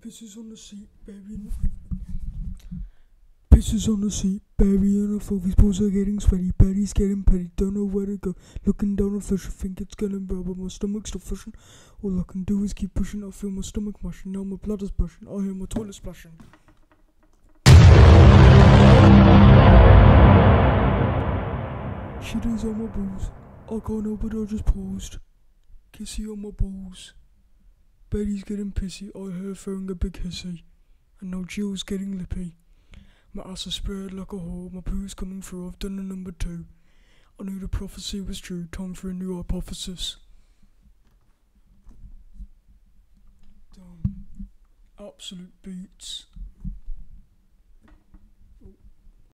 Pisses on the seat, burying. Pisses on the seat, burying a fool. His balls are getting sweaty. Betty's getting petty. Don't know where to go. Looking down a fish. I think it's getting bad, but my stomach's still fishing. All I can do is keep pushing. I feel my stomach mushing. Now my blood is pushing. I hear my toilet splashing. Shit is on my balls. I can't help it, I just paused. Kissy on my balls. Betty's getting pissy. I heard her throwing a big hissy. And now Jill's getting lippy. My ass is spread like a whore. My poo's coming through. I've done a number two. I knew the prophecy was true. Time for a new hypothesis. Absolute beats.